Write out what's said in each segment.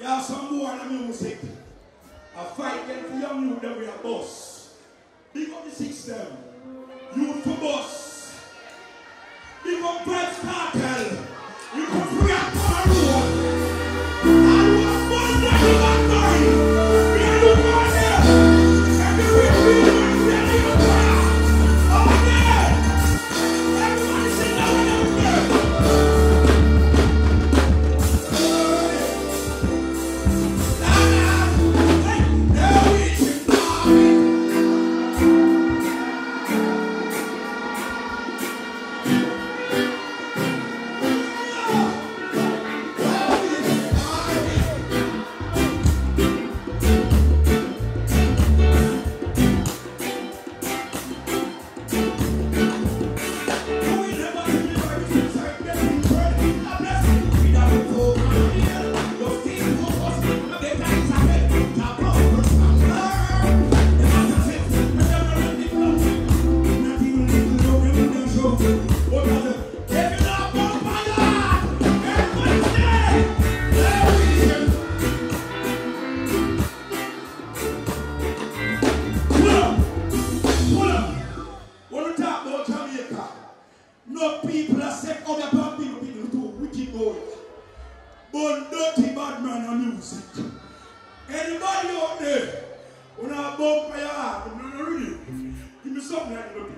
Yeah, some more the music. A fight them for young youth that we are boss. Big up the system. Youth for boss. Big up Vibes Cartel. No people are of the bad people, people do wicked boys. But dirty bad man on music. Anybody out there? When I bump my heart, I'm not ready. Give me something like the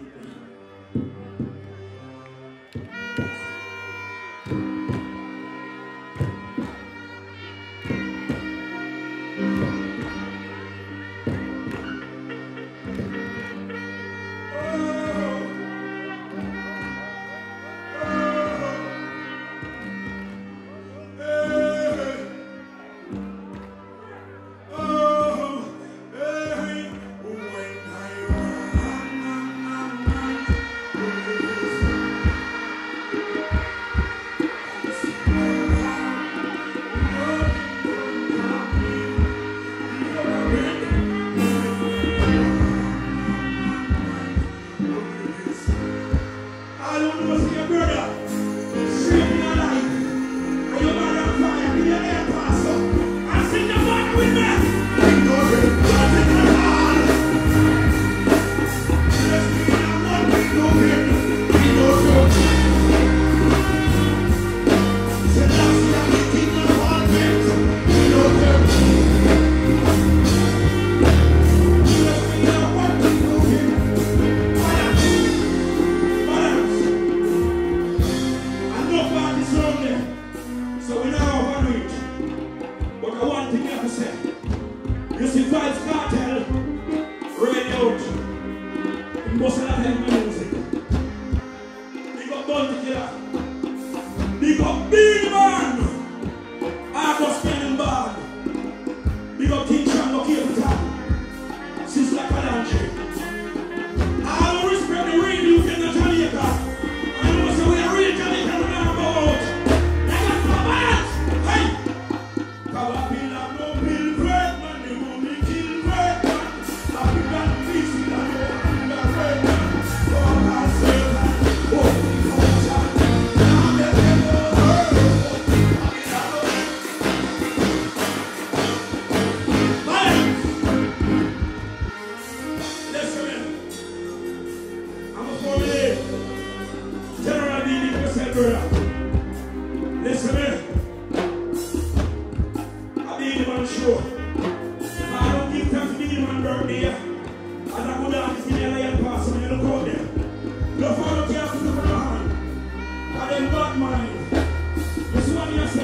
I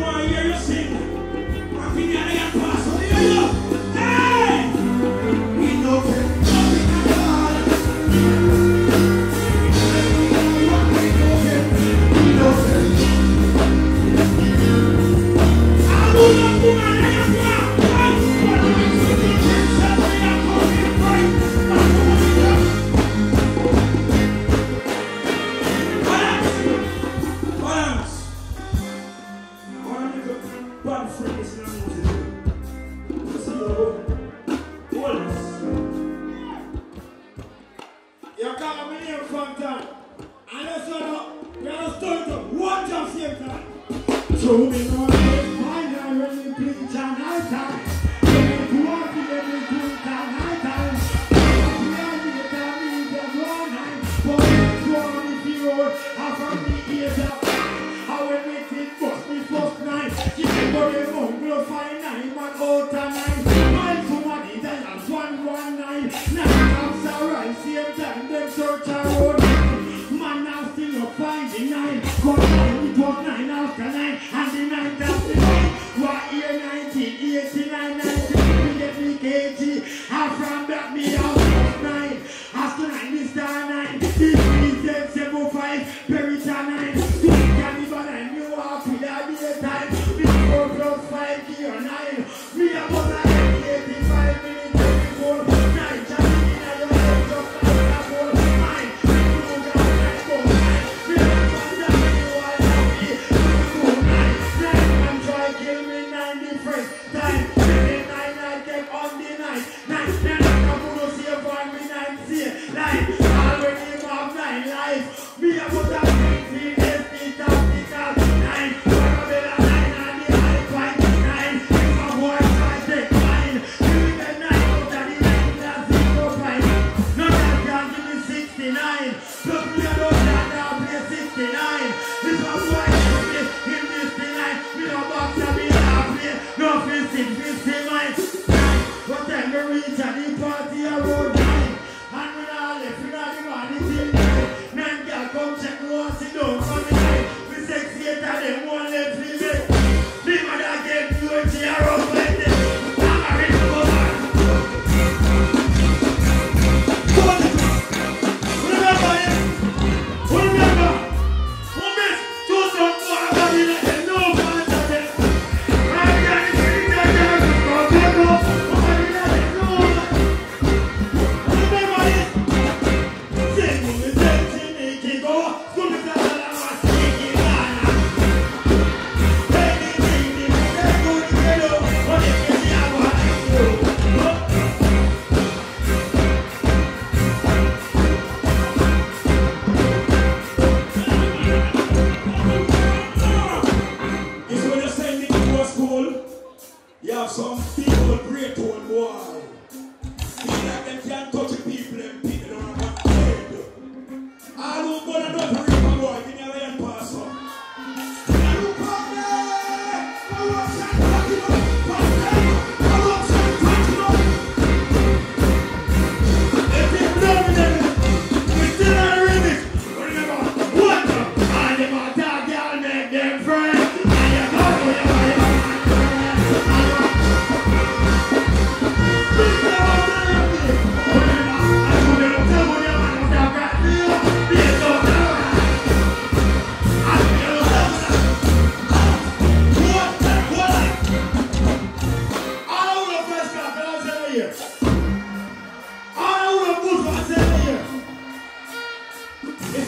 want to hear you.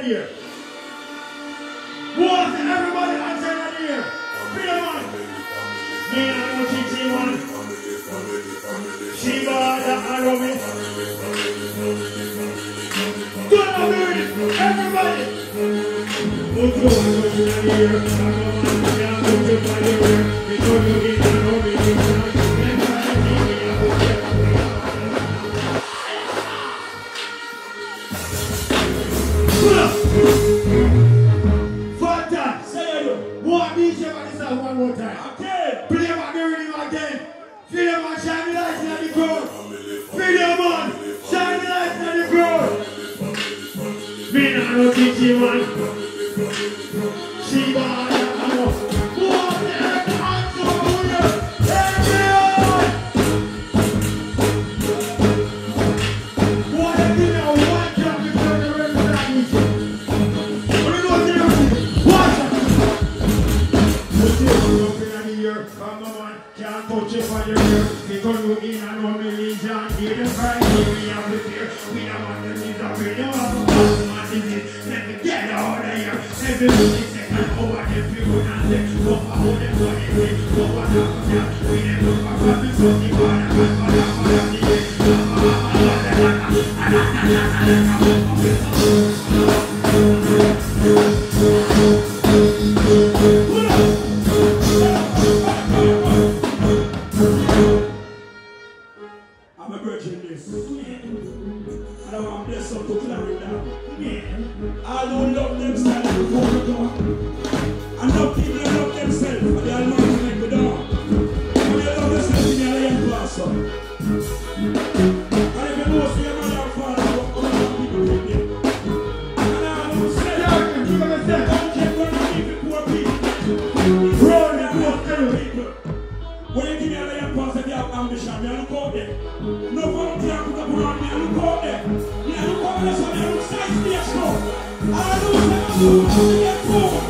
it here. Boys, everybody, saying it here. Play the man. Me and no chichi one. Bought the arrow me. Good on me, everybody. Put your hands in the air. I'm man, yeah, put your in the. Want it, happy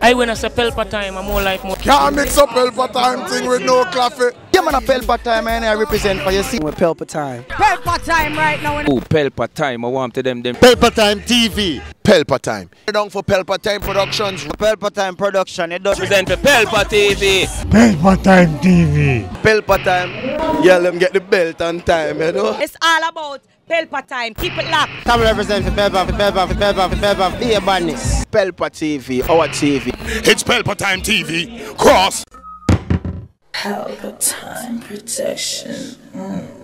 I when I say Pelpa time, I'm more like more. Can't mix up Pelpa time thing with no coffee. Yeah, man, a Pelpa time, man. I represent for you. See, with Pelpa time. Pelpa time right now. Oh, Pelpa time. I want to them them. Pelpa time TV. Pelpa time. Down for Pelpa time productions. Pelpa time production. It does Represent for Pelpa TV. Pelpa Time TV. Pelpa time. Yeah, them get the belt on time, you know. It's all about Pelpa time. Keep it locked. Come represent for Pelpa, for Pelpa, for Pelpa, for Pelpa. Be a badness. Pelpa TV, our TV. It's Pelpa Time TV. Cross. Help time protection. Mm.